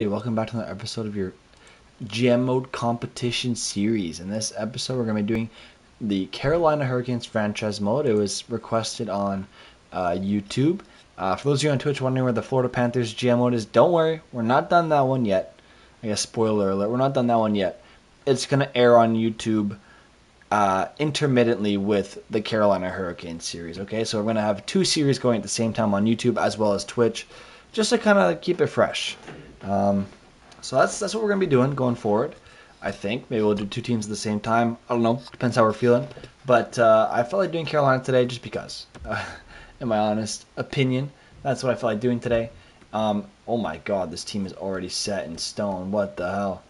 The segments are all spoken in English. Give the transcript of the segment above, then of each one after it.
Hey, welcome back to another episode of your GM Mode competition series. In this episode, we're going to be doing the Carolina Hurricanes franchise mode. It was requested on uh, YouTube. Uh, for those of you on Twitch wondering where the Florida Panthers GM mode is, don't worry, we're not done that one yet. I guess spoiler alert, we're not done that one yet. It's going to air on YouTube uh, intermittently with the Carolina Hurricanes series. Okay, so we're going to have two series going at the same time on YouTube as well as Twitch, just to kind of keep it fresh. Um, so that's that's what we're gonna be doing going forward. I think maybe we'll do two teams at the same time. I don't know. Depends how we're feeling. But uh, I felt like doing Carolina today just because. Uh, in my honest opinion, that's what I felt like doing today. Um, oh my God, this team is already set in stone. What the hell?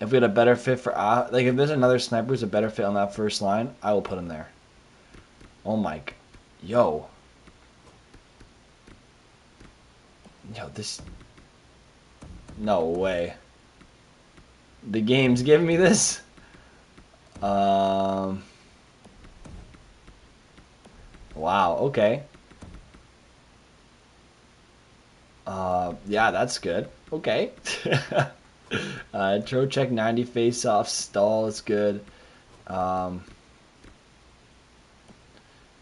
If we had a better fit for uh, like if there's another sniper who's a better fit on that first line, I will put him there. Oh my, yo, yo, this no way. The game's giving me this? Um. Wow, okay. Uh, yeah, that's good. Okay. uh, Trocheck 90 face off stall is good. Um,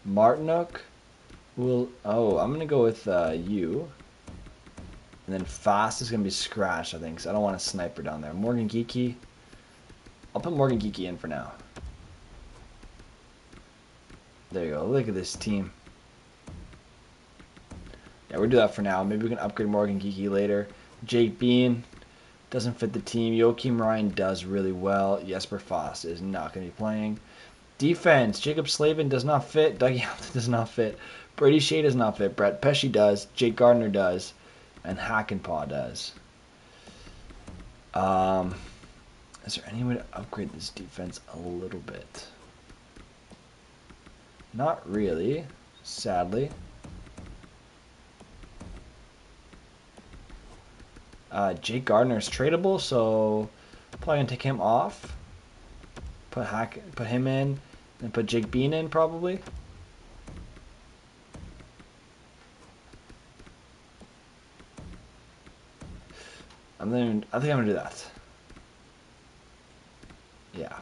Martinook will. Oh, I'm going to go with uh, you. And then fast is going to be scratch, I think, so I don't want a sniper down there. Morgan Geekie. I'll put Morgan Geekie in for now. There you go. Look at this team. Yeah, we'll do that for now. Maybe we can upgrade Morgan Geekie later. Jake Bean doesn't fit the team. Joakim Ryan does really well. Jesper Fast is not going to be playing. Defense, Jaccob Slavin does not fit. Dougie Hamilton does not fit. Brady Skjei does not fit. Brett Pesce does. Jake Gardiner does and Hakanpää does. Um, is there any way to upgrade this defense a little bit? Not really, sadly. Uh, Jake Gardiner is tradable, so probably gonna take him off. Put Hack, put him in, and put Jake Bean in probably. I'm I think I'm gonna do that. Yeah.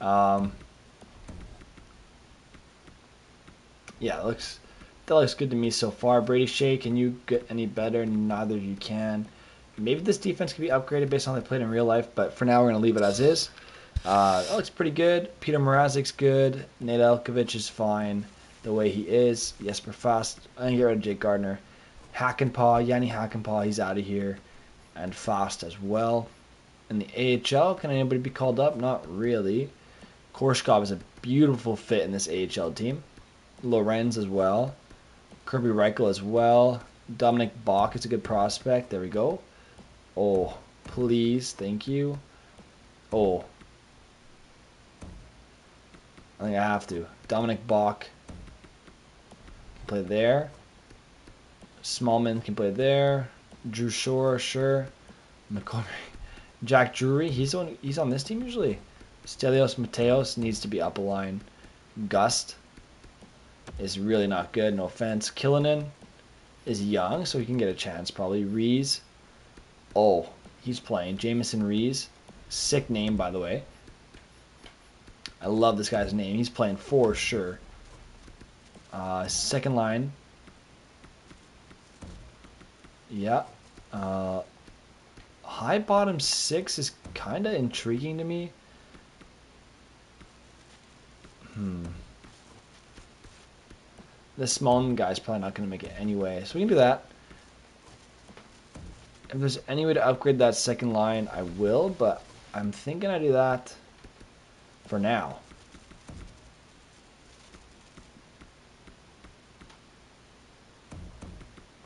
Um. Yeah, looks that looks good to me so far. Brady Skjei, can you get any better? Neither of you can. Maybe this defense could be upgraded based on how they played in real life, but for now we're gonna leave it as is. Uh, that looks pretty good. Peter Mrazek's good. Nedeljkovic is fine the way he is. Jesper Fast. I think get rid of Jake Gardiner. Hakanpää, Jani Hakanpää, he's out of here and fast as well. In the AHL, can anybody be called up? Not really. Korshkov is a beautiful fit in this AHL team. Lorentz as well. Kirby Rychel as well. Dominik Bokk is a good prospect. There we go. Oh, please. Thank you. Oh. I think I have to. Dominik Bokk play there. Smallman can play there. Drew Shore, sure. McCormick. Jack Drury, he's on he's on this team usually. Stelio Mattheos needs to be up a line. Gust is really not good, no offense. Killinen is young, so he can get a chance probably. Rees. Oh, he's playing. Jamieson Rees. Sick name, by the way. I love this guy's name. He's playing for sure. Uh, second line, yeah. Uh, high bottom six is kind of intriguing to me. Hmm. This small guy's probably not going to make it anyway, so we can do that. If there's any way to upgrade that second line, I will, but I'm thinking I do that for now.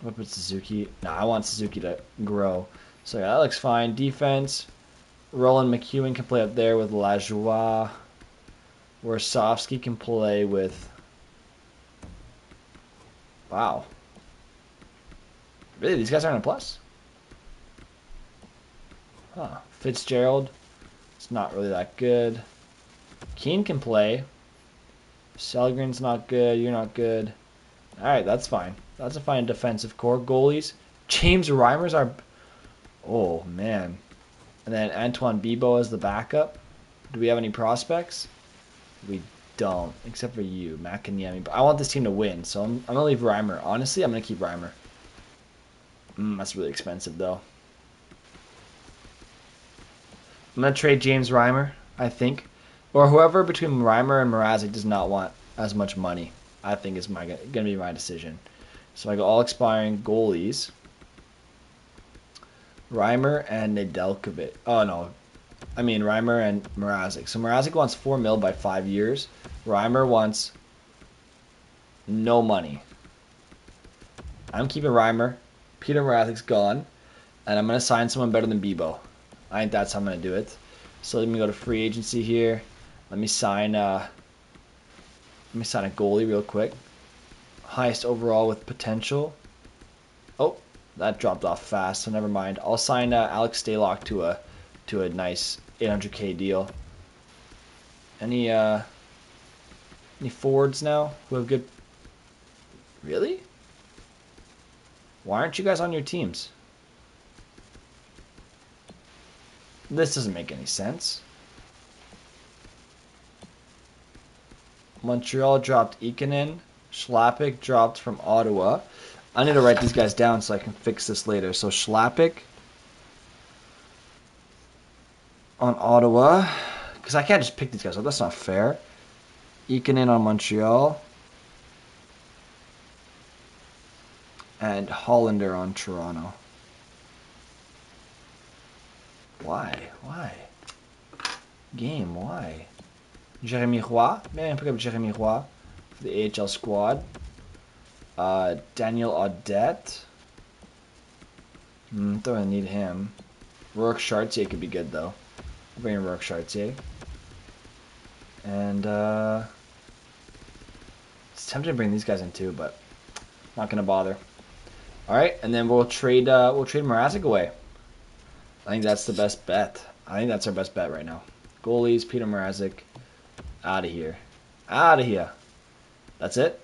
What about Suzuki? No, I want Suzuki to grow. So yeah, that looks fine. Defense, Roland McKeown can play up there with Lajoie. Warsofsky can play with. Wow. Really, these guys aren't a plus? Huh. Fitzgerald, it's not really that good. Keen can play. Sellgren's not good. You're not good. All right, that's fine. That's a fine defensive core. Goalies. James Reimers, our. Oh, man. And then Antoine Bibeau as the backup. Do we have any prospects? We don't, except for you, Makiniemi. But I want this team to win, so I'm, I'm going to leave Reimer. Honestly, I'm going to keep Reimer. Mm, that's really expensive, though. I'm going to trade James Reimer, I think. Or whoever between Reimer and Mrazek does not want as much money, I think is my going to be my decision. So I go all expiring goalies. Reimer and Nedeljkovic. Oh, no. I mean, Reimer and Mrazek. So Mrazek wants 4 mil by 5 years. Reimer wants no money. I'm keeping Reimer. Peter Mrazek's gone. And I'm going to sign someone better than Bibeau. I think that's how I'm going to do it. So let me go to free agency here. Let me sign uh, let me sign a goalie real quick. Highest overall with potential. Oh, that dropped off fast, so never mind. I'll sign uh, Alex Stalock to a to a nice 800k deal. Any uh any forwards now who have good Really? Why aren't you guys on your teams? This doesn't make any sense. Montreal dropped Ikonen. Schlappick dropped from Ottawa. I need to write these guys down so I can fix this later. So Schlappick on Ottawa. Because I can't just pick these guys up. That's not fair. Ikonen on Montreal. And Hollander on Toronto. Why? Why? Game, why? Jeremy Roy. Man, pick up Jeremy Roy the AHL squad. Uh, Daniel Audette. Mm, don't really need him. Rourke Chartier could be good though. I'll bring in Rourke Chartier. And uh, it's tempting to bring these guys in too, but not gonna bother. All right, and then we'll trade uh, we'll trade Mrazek away. I think that's the best bet. I think that's our best bet right now. Goalies, Peter Mrazek. Out of here. Out of here. That's it?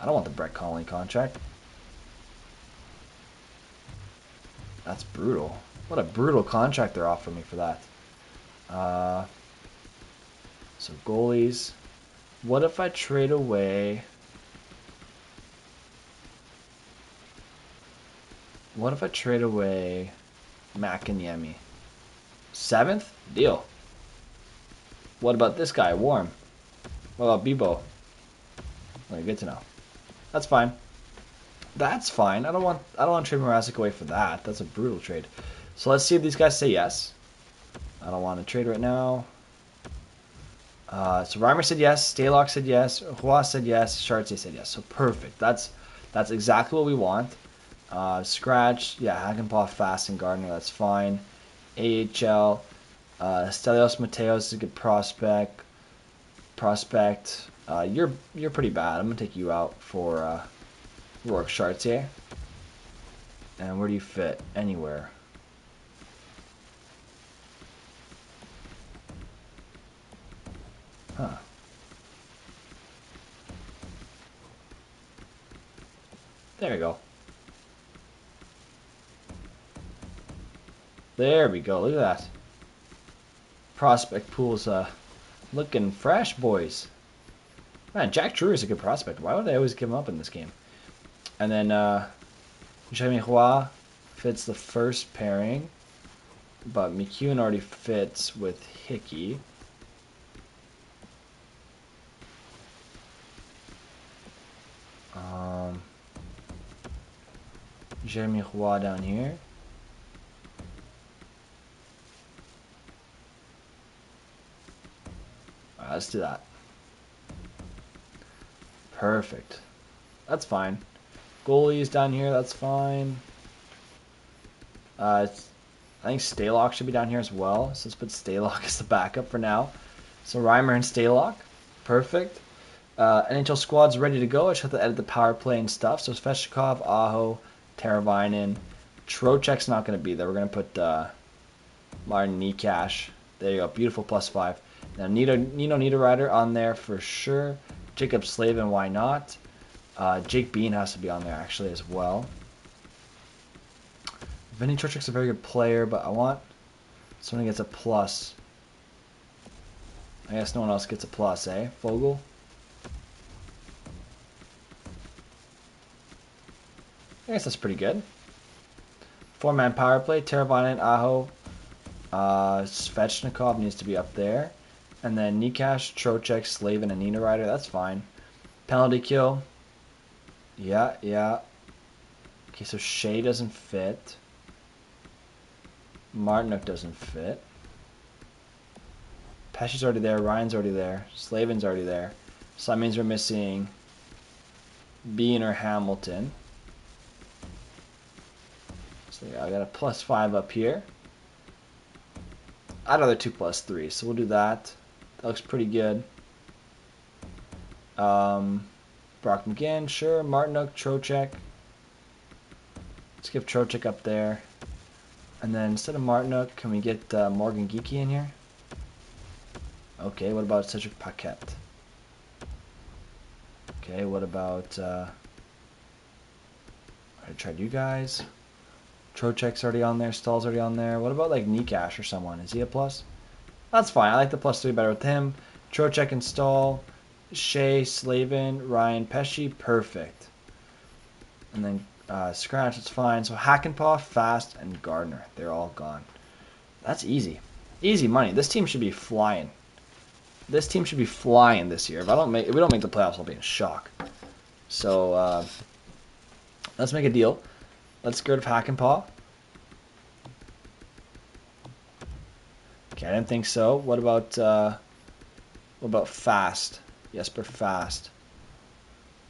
I don't want the Brett Connolly contract. That's brutal. What a brutal contract they're offering me for that. Uh, so goalies. What if I trade away... What if I trade away Makiniemi? Seventh? Deal. What about this guy, Warm? What about Bibeau? Okay, good to know. That's fine. That's fine. I don't want I don't want to trade Mrazek away for that. That's a brutal trade. So let's see if these guys say yes. I don't want to trade right now. Uh, so Reimer said yes, Stalock said yes, Roy said yes, Chartier said yes. So perfect. That's that's exactly what we want. Uh, scratch, yeah, Hakanpää, Fast, and Gardiner. That's fine. AHL, uh, Stelio Mattheos is a good prospect. Prospect. Uh, you're you're pretty bad. I'm gonna take you out for uh, Rourke Chartier. And where do you fit? Anywhere. Huh. There we go. There we go. Look at that prospect pool's uh, looking fresh, boys. Man, Jack Drew is a good prospect. Why would they always give him up in this game? And then uh, Jeremy Roy fits the first pairing, but McKeown already fits with Hickey. Um, Jeremy Roy down here. Let's do that. Perfect. That's fine. Goalies down here, that's fine. Uh, I think Stalock should be down here as well. So let's put Stalock as the backup for now. So Reimer and Stalock. Perfect. Uh, NHL squad's ready to go. I just have to edit the power play and stuff. So Svechnikov, Aho, Teravainen. Trocheck's not going to be there. We're going to put uh, Martin Necas. There you go. Beautiful plus five. Now, Nino, Nino Niederreiter on there for sure. Jaccob Slavin, why not? Uh, Jake Bean has to be on there actually as well. Vinny Trocheck's a very good player, but I want someone who gets a plus. I guess no one else gets a plus, eh? Fogel? I guess that's pretty good. Four-man power play. Teravainen, Aho, uh, Svechnikov needs to be up there. And then Necas, Trocheck, Slavin, and Niederreiter. That's fine. Penalty kill. Yeah, yeah. Okay, so Skjei doesn't fit. Martinook doesn't fit. Pesce's already there. Ryan's already there. Slavin's already there. So that means we're missing Bean or Hamilton. So yeah, I got a plus five up here. I'd rather two plus three, so we'll do that. That looks pretty good. Um, Brock McGinn, sure. Martinook, Trocheck. Let's give Trocheck up there. And then instead of Martinook, can we get uh, Morgan Geekie in here? Okay, what about Cedric Paquette? Okay, what about... Uh, I tried you guys. Trocheck's already on there. Staal's already on there. What about like Necas or someone? Is he a plus? That's fine. I like the plus three better with him. Trocheck and Staal. Skjei, Slavin, Ryan, Pesce. Perfect. And then uh, Scratch, it's fine. So Hakanpää, Fast, and Gardiner, They're all gone. That's easy. Easy money. This team should be flying. This team should be flying this year. If I don't make, if we don't make the playoffs, I'll be in shock. So uh, let's make a deal. Let's get rid of Hakanpää. Okay, I didn't think so. What about uh, what about Fast? Jesper Fast.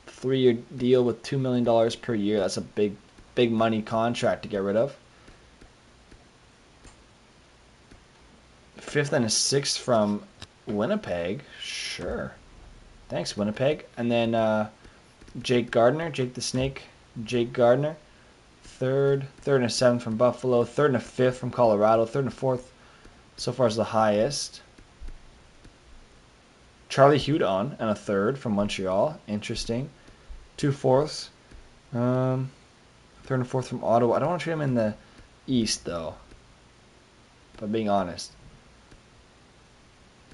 Three-year deal with two million dollars per year. That's a big, big money contract to get rid of. Fifth and a sixth from Winnipeg. Sure. Thanks, Winnipeg. And then uh, Jake Gardiner, Jake the Snake, Jake Gardiner. third, third and a seventh from Buffalo, third and a fifth from Colorado, third and a fourth so far as the highest. Charlie Hudon and a third from Montreal. Interesting. Two fourths. Um, third and fourth from Ottawa. I don't want to trade him in the East though. But being honest.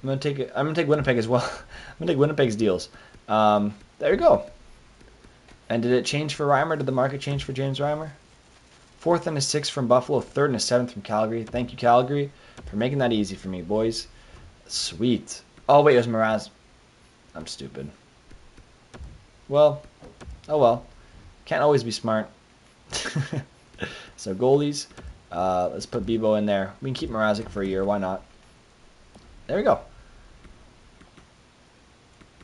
I'm gonna take. I'm gonna take Winnipeg as well. I'm gonna take Winnipeg's deals. Um, there you go. And did it change for Reimer? Did the market change for James Reimer? Fourth and a sixth from Buffalo, third and a seventh from Calgary. Thank you, Calgary, for making that easy for me, boys. Sweet. Oh, wait, it was Mraz. I'm stupid. Well, oh well. Can't always be smart. so goalies, uh, let's put Bibeau in there. We can keep Mrazek for a year. Why not? There we go.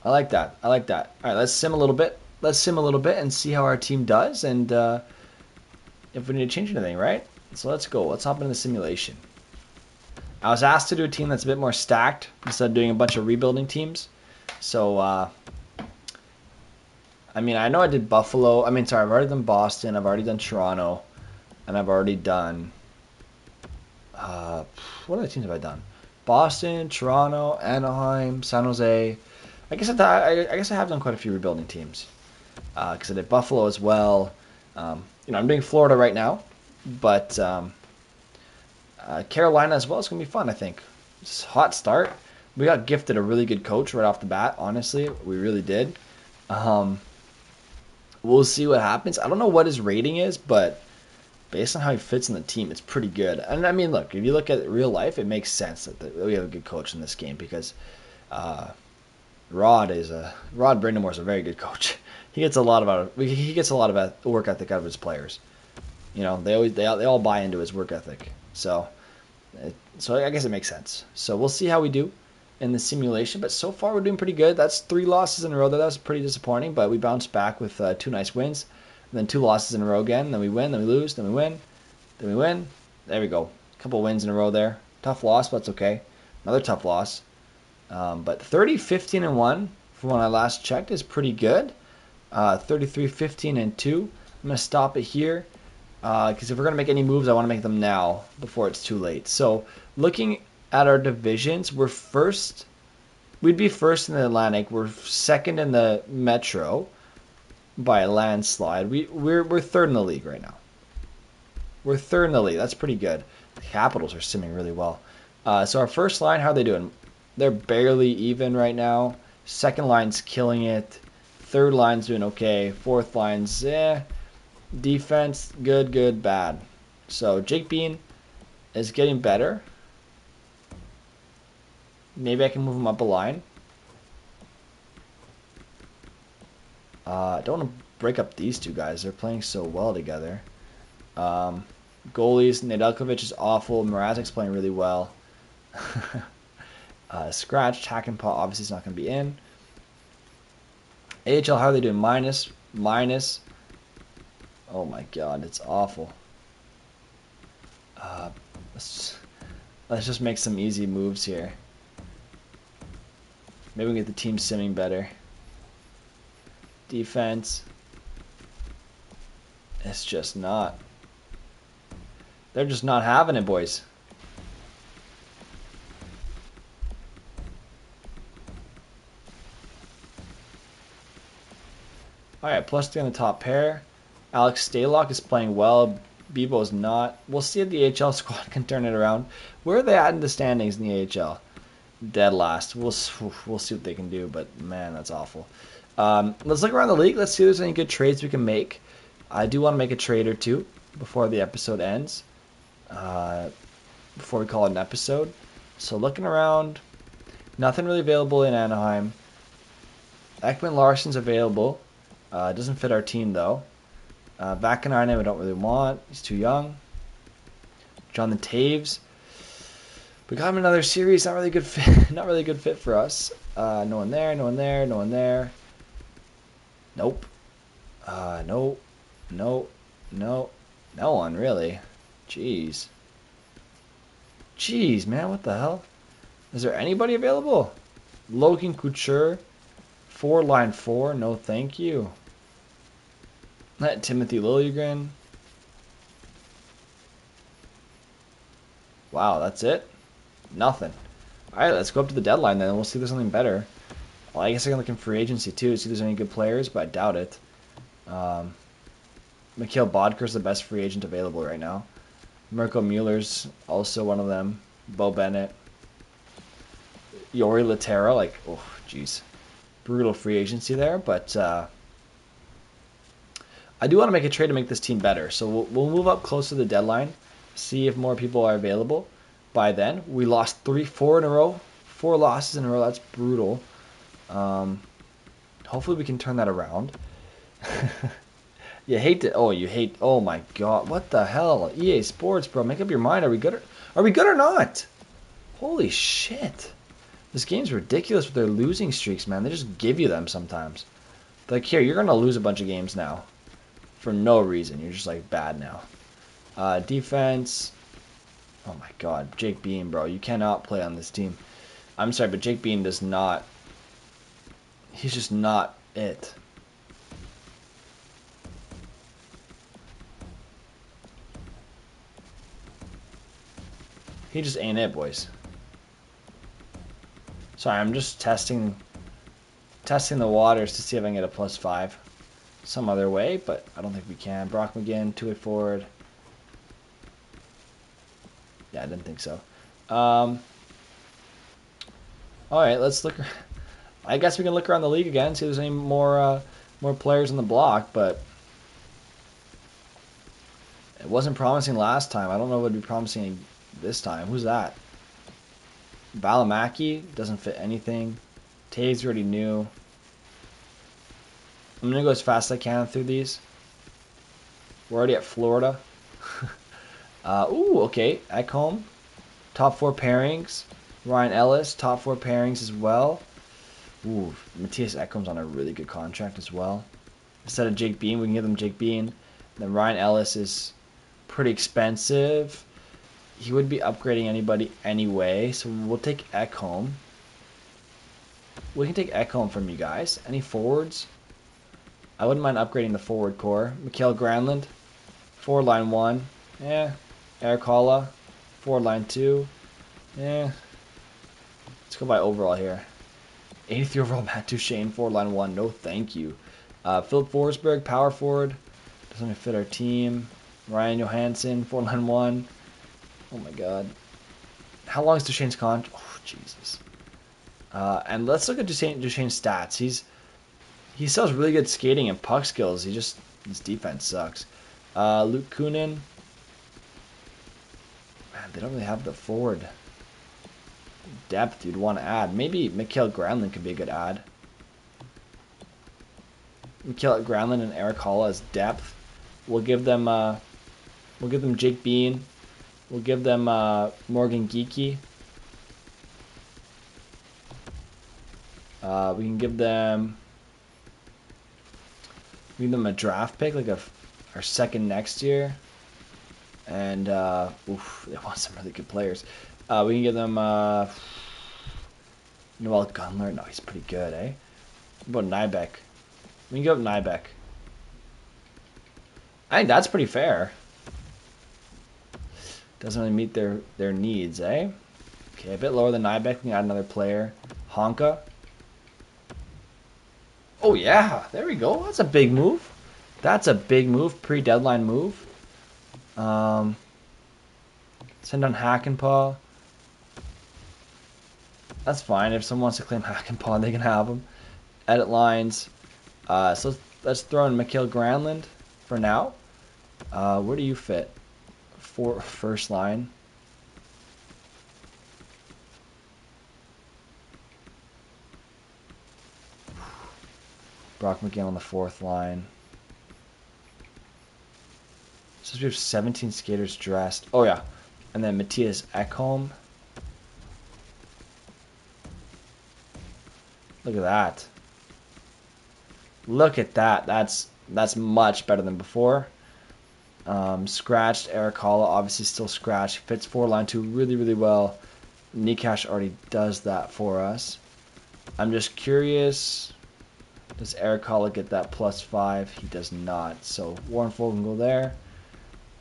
I like that. I like that. All right, let's sim a little bit. Let's sim a little bit and see how our team does. And uh, if we need to change anything, right? So let's go. Let's hop into the simulation. I was asked to do a team that's a bit more stacked instead of doing a bunch of rebuilding teams. So, uh, I mean, I know I did Buffalo. I mean, sorry, I've already done Boston. I've already done Toronto. And I've already done. Uh, what other teams have I done? Boston, Toronto, Anaheim, San Jose. I guess I, I, guess I have done quite a few rebuilding teams. Because uh, I did Buffalo as well. Um, you know, I'm doing Florida right now, but um, uh, Carolina as well is going to be fun, I think. It's hot start. We got gifted a really good coach right off the bat, honestly. We really did. Um, we'll see what happens. I don't know what his rating is, but based on how he fits in the team, it's pretty good. And I mean, look, if you look at real life, it makes sense that, the, we have a good coach in this game because uh, Rod is a Rod Brind'Amour is a very good coach. he gets a lot of he gets a lot of work ethic out of his players. You know, they always they all, they all buy into his work ethic. So, it, so I guess it makes sense. So we'll see how we do in the simulation. But so far we're doing pretty good. That's three losses in a row. Though That was pretty disappointing, but we bounced back with uh, two nice wins. Then two losses in a row again. Then we win. Then we lose. Then we win. Then we win. There we go. A couple wins in a row there. Tough loss, but it's okay. Another tough loss. Um, but 30, 15, and 1 from when I last checked is pretty good uh, 33, 15, and 2. I'm going to stop it here because uh, if we're going to make any moves, I want to make them now before it's too late. So looking at our divisions, we're first. We'd be first in the Atlantic. We're second in the Metro by a landslide. We we're we're third in the league right now. We're third in the league. That's pretty good. The Capitals are simming really well. Uh, so our first line, how are they doing? They're barely even right now. Second line's killing it. Third line's doing okay. Fourth line's eh. Defense, good, good, bad. So Jake Bean is getting better. Maybe I can move him up a line. Uh, I don't want to break up these two guys. They're playing so well together. Um, goalies, Nedeljkovic is awful. Mrazek's playing really well. uh, scratched. Hakanpää obviously is not going to be in. AHL, how are they doing? Minus, minus. Oh my god, it's awful. Uh, let's, let's just make some easy moves here. Maybe we can get the team simming better. Defense. It's just not. They're just not having it, boys. Alright, plus three on the top pair. Alex Stalock is playing well. Bibeau's not. We'll see if the AHL squad can turn it around. Where are they at in the standings in the AHL? Dead last. We'll we'll see what they can do, but man, that's awful. Um, let's look around the league. Let's see if there's any good trades we can make. I do want to make a trade or two before the episode ends. Uh, before we call it an episode. So looking around, nothing really available in Anaheim. Ekman-Larsson's available. Uh, doesn't fit our team though. Uh, Vaakanainen we don't really want. He's too young. Jonathan Toews. We got him another series. Not really good fit. Not really good fit for us. Uh, no one there. No one there. No one there. Nope. Uh, no. No. No. No one really. Jeez. Jeez, man, what the hell? Is there anybody available? Logan Couture, four line four. No, thank you. Let Timothy Liljegren. Wow, that's it? Nothing. Alright, let's go up to the deadline then. We'll see if there's something better. Well, I guess I can look in free agency too, see if there's any good players, but I doubt it. Um, Mikkel Boedker's the best free agent available right now. Mirco Mueller's also one of them. Beau Bennett. Jori Lehtera, like, oh, jeez. Brutal free agency there, but uh, I do want to make a trade to make this team better. So we'll, we'll move up close to the deadline, see if more people are available. By then, we lost three, four in a row, four losses in a row. That's brutal. Um, hopefully, we can turn that around. you hate to. Oh, you hate. Oh my God! What the hell? EA Sports, bro. Make up your mind. Are we good? Or, are we good or not? Holy shit! This game's ridiculous with their losing streaks, man. They just give you them sometimes. Like here, you're gonna lose a bunch of games now for no reason. You're just like bad now. Uh, defense. Oh my god, Jake Bean, bro. You cannot play on this team. I'm sorry, but Jake Bean does not. He's just not it. He just ain't it, boys. Sorry, I'm just testing testing the waters to see if I can get a plus five some other way, but I don't think we can. Brock McGinn, two-way forward. Yeah, I didn't think so. Um, all right, let's look. I guess we can look around the league again, see if there's any more uh, more players in the block, but it wasn't promising last time. I don't know what would be promising this time. Who's that? Valimaki doesn't fit anything. Toews already knew. I'm gonna go as fast as I can through these. We're already at Florida. uh, ooh, okay. Ekholm, top four pairings. Ryan Ellis, top four pairings as well. Ooh, Mattias Ekholm's on a really good contract as well. Instead of Jake Bean, we can give them Jake Bean. Then Ryan Ellis is pretty expensive. He would be upgrading anybody anyway, so we'll take Ekholm. We can take Ekholm from you guys. Any forwards? I wouldn't mind upgrading the forward core. Mikael Granlund, forward line one. Yeah. Erik Haula, forward line two. Yeah. Let's go by overall here. 83 overall Matt Duchene, forward line one. No, thank you. Uh, Filip Forsberg, power forward. Doesn't fit our team. Ryan Johansen, forward line one. Oh my god. How long is Duchene's contract? Oh, Jesus. Uh, and let's look at Duchene, Duchene's stats. He's he still has really good skating and puck skills. He just his defense sucks. Uh, Luke Kunin. Man, they don't really have the forward depth you'd want to add. Maybe Mikael Granlund could be a good add. Mikael Granlund and Erik Haula as depth. We'll give them uh, we'll give them Jake Bean. We'll give them uh, Morgan Geekie. Uh, we can give them give them a draft pick, like a our second next year. And uh, oof, they want some really good players. Uh, we can give them uh, Noel Gunler. No, he's pretty good, eh? What about Nybeck? We can give up Nybeck. I think that's pretty fair. Doesn't really meet their, their needs, eh? Okay, a bit lower than Nybeck. We can add another player. Honka. Oh, yeah. There we go. That's a big move. That's a big move. Pre-deadline move. Um, send on Hakanpää. That's fine. If someone wants to claim Hakanpää, they can have him. Edit lines. Uh, so let's, throw in Mikael Granlund for now. Uh, where do you fit? For first line. Brock McGinn on the fourth line. So we have 17 skaters dressed. Oh yeah, and then Mattias Ekholm. Look at that. Look at that. That's that's much better than before. Um, scratched Erik Haula, obviously still scratched. Fits four line two really, really well. Necas already does that for us. I'm just curious. Does Erik Haula get that plus five? He does not. So Warren Foegele can go there.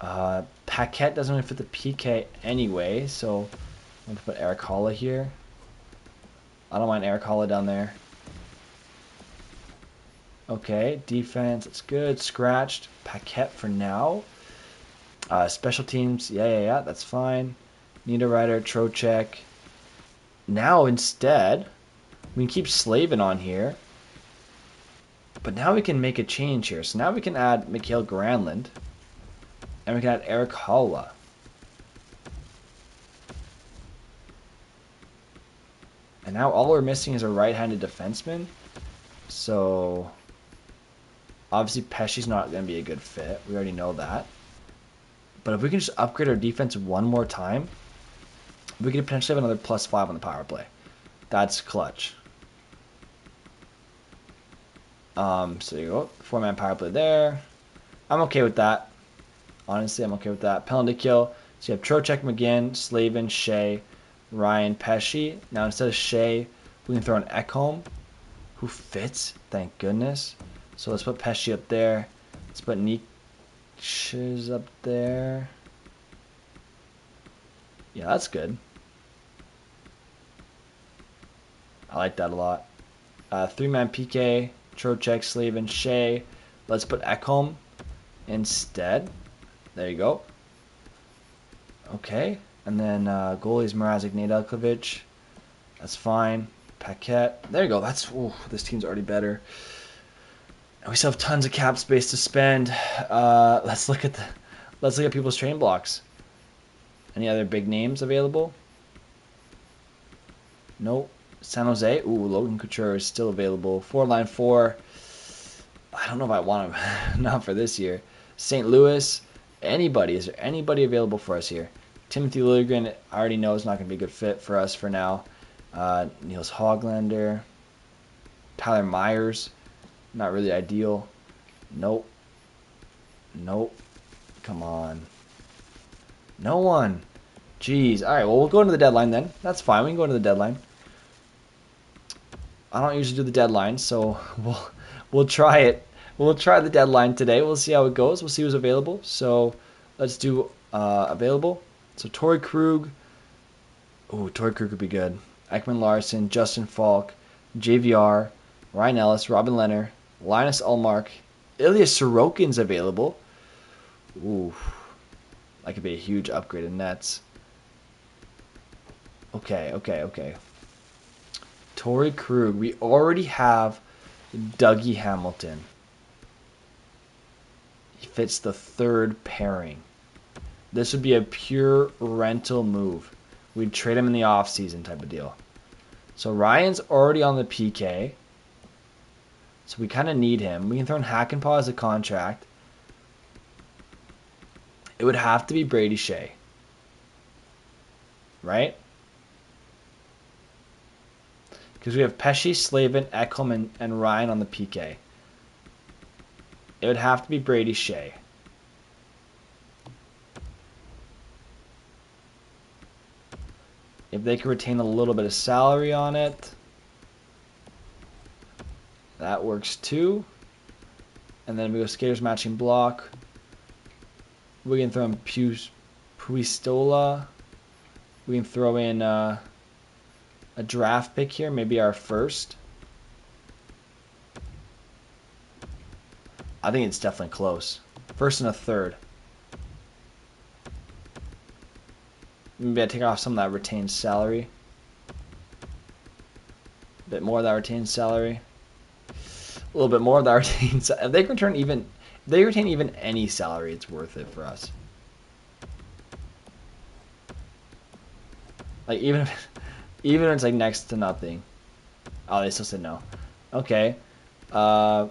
Uh, Paquette doesn't really fit the PK anyway, so I'm going to put Erik Haula here. I don't mind Erik Haula down there. Okay, defense, it's good. Scratched. Paquette for now. Uh, special teams, yeah, yeah, yeah, that's fine. Niederreiter, Trocheck. Now instead, we can keep Slavin on here. But now we can make a change here. So now we can add Mikael Granlund. And we can add Erik Haula. And now all we're missing is a right-handed defenseman. So obviously Pesce's not going to be a good fit. We already know that. But if we can just upgrade our defense one more time, we could potentially have another plus five on the power play. That's clutch. Um, so you go four man power play there. I'm okay with that. Honestly, I'm okay with that. Penalty kill. So you have Trocheck, McGinn, Slavin, Skjei, Ryan, Pesce. Now instead of Skjei, we can throw an Ekholm, who fits. Thank goodness. So let's put Pesce up there. Let's put Necas up there. Yeah, that's good. I like that a lot. Uh, three-man PK, Trocheck, Slavin, Skjei. Let's put Ekholm instead. There you go. Okay. And then uh, goalies Mrazek Nedeljkovic. That's fine. Paquette. There you go. That's ooh, this team's already better. And we still have tons of cap space to spend. Uh, let's look at the let's look at people's train blocks. Any other big names available? Nope. San Jose. Ooh, Logan Couture is still available. Four line four. I don't know if I want him. Not for this year. St. Louis. Anybody? Is there anybody available for us here? Timothy Liljegren, I already know is not going to be a good fit for us for now. Uh, Nils Hoglander. Tyler Myers. Not really ideal. Nope. Nope. Come on. No one. Jeez. All right. Well, we'll go into the deadline then. That's fine. We can go into the deadline. I don't usually do the deadline, so we'll we'll try it. We'll try the deadline today. We'll see how it goes. We'll see who's available. So let's do uh, available. So Torey Krug. Oh, Torey Krug would be good. Ekman-Larsson, Justin Faulk, JVR, Ryan Ellis, Robin Lehner, Linus Ullmark, Ilya Sorokin's available. Ooh. That could be a huge upgrade in nets. Okay, okay, okay. Torey Krug. We already have Dougie Hamilton. He fits the third pairing. This would be a pure rental move. We'd trade him in the offseason type of deal. So Ryan's already on the PK. So we kind of need him. We can throw in Hakanpää as a contract. It would have to be Brady Skjei. Right? Because we have Pesce, Slavin, Ekholm, and, and Ryan on the PK. It would have to be Brady Skjei. If they could retain a little bit of salary on it, that works too. And then we go skaters matching block. We can throw in Puistola. We can throw in uh, a draft pick here, maybe our first. I think it's definitely close. First and a third. Maybe I take off some of that retained salary. A bit more of that retained salary. A little bit more of that retained. If they return even, if they retain even any salary, it's worth it for us. Like even if, even it's like next to nothing. Oh, they still said no. Okay. Uh.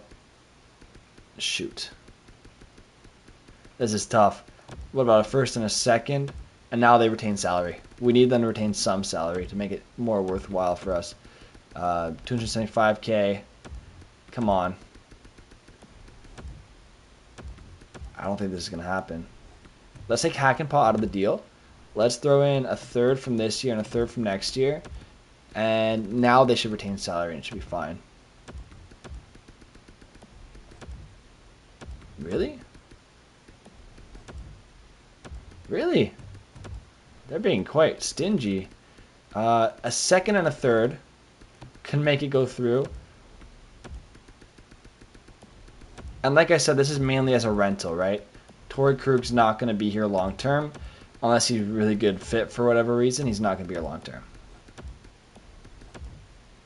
Shoot. This is tough. What about a first and a second? And now they retain salary. We need them to retain some salary to make it more worthwhile for us. Uh, 275k. Come on. I don't think this is going to happen. Let's take Hakanpää out of the deal. Let's throw in a third from this year and a third from next year. And now they should retain salary and it should be fine. Really? Really? They're being quite stingy. Uh, a second and a third can make it go through. And like I said, this is mainly as a rental, right? Torey Krug's not going to be here long term. Unless he's a really good fit for whatever reason, he's not going to be here long term.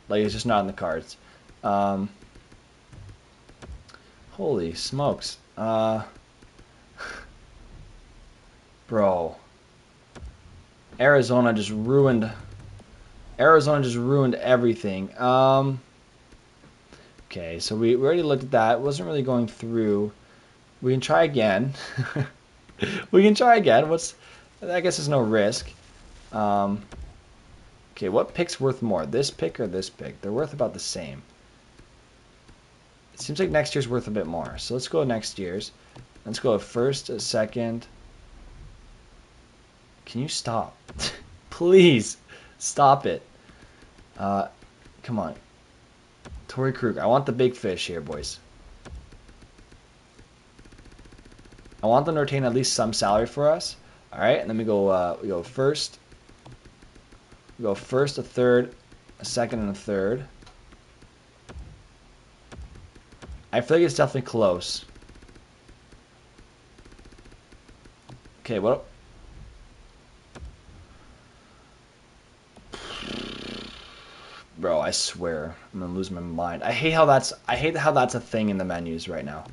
Like, it's just not in the cards. Um, holy smokes. Uh, bro. Arizona just ruined. Arizona just ruined everything. Um, okay, so we, we already looked at that. It wasn't really going through. We can try again. we can try again. What's? I guess there's no risk. Um, okay, what pick's worth more? This pick or this pick? They're worth about the same. It seems like next year's worth a bit more. So let's go next year's. Let's go first, a second. Can you stop? Please stop it. Uh, come on. Torey Krug. I want the big fish here, boys. I want them to retain at least some salary for us. All right, and then we go. Uh, we go first. We go first, a third, a second, and a third. I feel like it's definitely close. Okay, what? Bro, I swear, I'm gonna lose my mind. I hate how that's I hate how that's a thing in the menus right now.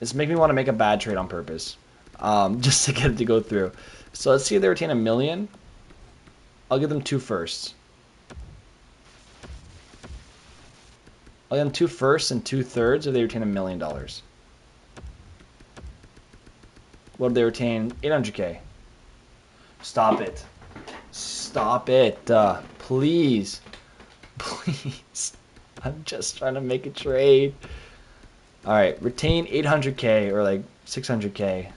It's making me want to make a bad trade on purpose, um, just to get it to go through. So let's see if they retain a million. I'll give them two firsts. I'll give them two firsts and two thirds if they retain a million dollars. What do they retain? 800k. Stop it. Stop it. Uh, please. Please. I'm just trying to make a trade. Alright, retain 800k or like 600k.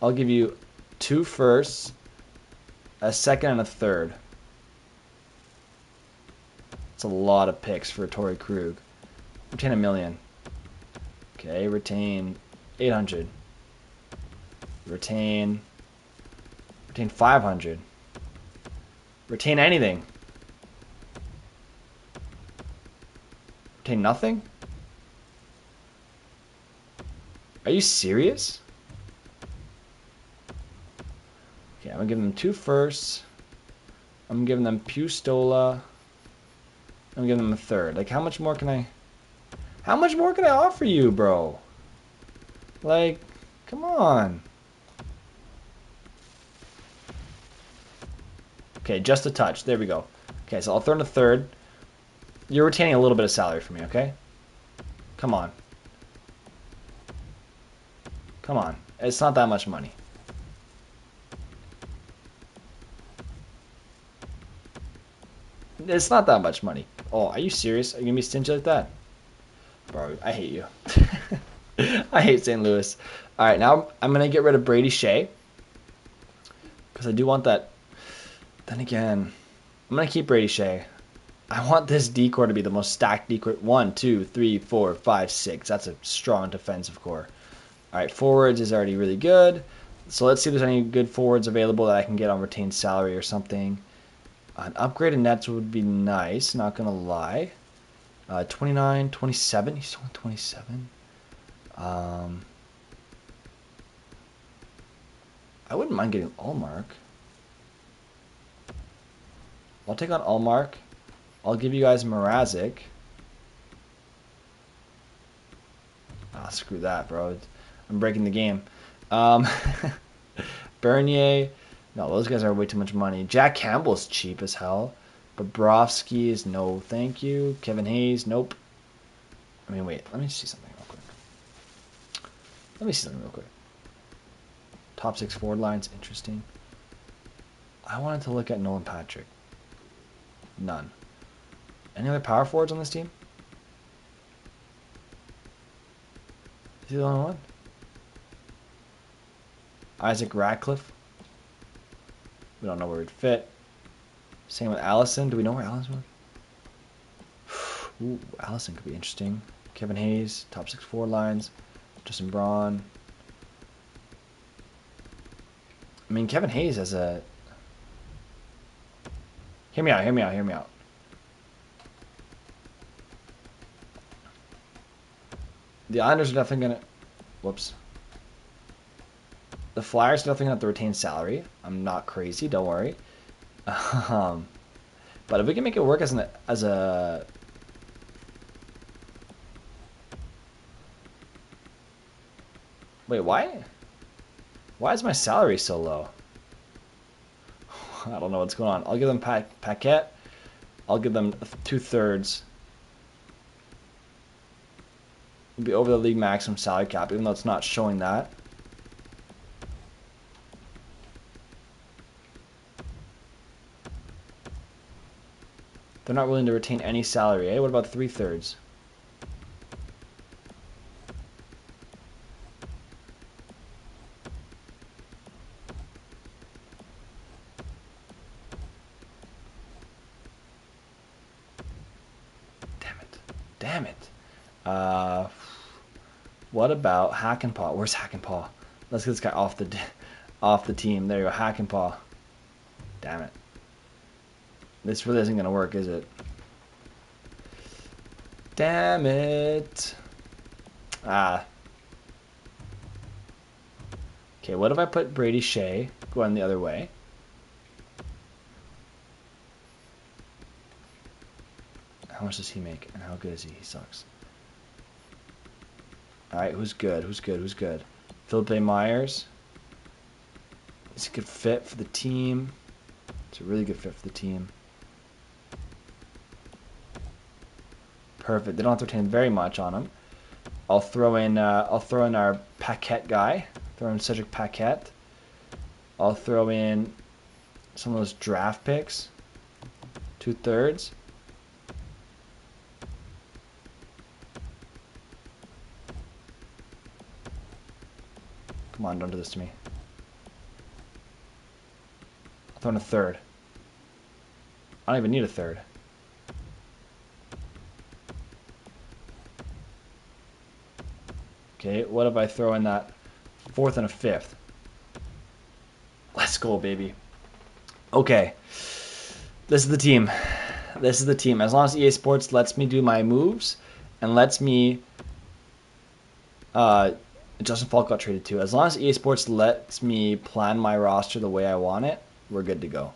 I'll give you two firsts, a second, and a third. It's a lot of picks for Torey Krug. Retain a million. Okay, retain 800. Retain. Retain 500. Retain anything. Retain nothing? Are you serious? Okay, I'm gonna give them two firsts. I'm giving them Pustola. I'm giving them a third. Like, how much more can I... How much more can I offer you, bro? Like, come on. Okay, just a touch. There we go. Okay, so I'll throw in a third. You're retaining a little bit of salary for me, okay? Come on. Come on. It's not that much money. It's not that much money. Oh, are you serious? Are you gonna be stingy like that? Bro, I hate you. I hate St. Louis. All right, now I'm gonna get rid of Brady Skjei because I do want that. Then again, I'm gonna keep Brady Skjei. I want this decor to be the most stacked decor. One, two, three, four, five, six. That's a strong defensive core. All right, forwards is already really good. So let's see if there's any good forwards available that I can get on retained salary or something. An upgrade in nets would be nice, not going to lie. Uh, 29, 27. He's only 27. Um, I wouldn't mind getting Ullmark. I'll take on Ullmark. I'll give you guys Mrazek. Ah, screw that, bro. I'm breaking the game. Um, Bernier. No, those guys are way too much money. Jack Campbell's cheap as hell. Bobrovsky is no thank you. Kevin Hayes, nope. I mean, wait, let me see something real quick. Let me see something real quick. Top six forward lines, interesting. I wanted to look at Nolan Patrick. None. Any other power forwards on this team? Is he the only one? Isaac Ratcliffe. We don't know where he'd fit. Same with Allison. Do we know where Allison was? Ooh, Allison could be interesting. Kevin Hayes, top six four lines. Justin Braun. I mean, Kevin Hayes has a. Hear me out, hear me out, hear me out. The Islanders are definitely going to. Whoops. The Flyers definitely have to retain salary. I'm not crazy. Don't worry. Um, but if we can make it work as an as a wait, why? Why is my salary so low? I don't know what's going on. I'll give them pa- Paquette. I'll give them two thirds. It'll be over the league maximum salary cap, even though it's not showing that. They're not willing to retain any salary, eh? What about three thirds? Damn it. Damn it. Uh, what about Hakanpää? Where's Hakanpää? Let's get this guy off the off the team. There you go, Hakanpää. Damn it. This really isn't going to work, is it? Damn it. Ah. Okay, what if I put Brady Skjei going the other way? How much does he make? And how good is he? He sucks. Alright, who's good? Who's good? Who's good? Philippe Myers. Is a good fit for the team. It's a really good fit for the team. Perfect. They don't have to retain very much on him. I'll throw in uh, I'll throw in our Paquette guy. Throw in Cedric Paquette. I'll throw in some of those draft picks. Two thirds. Come on, don't do this to me. I'll throw in a third. I don't even need a third. Okay, what if I throw in that fourth and a fifth? Let's go, baby. Okay. This is the team. This is the team. As long as EA Sports lets me do my moves and lets me uh, Justin Faulk got traded too. As long as EA Sports lets me plan my roster the way I want it, we're good to go.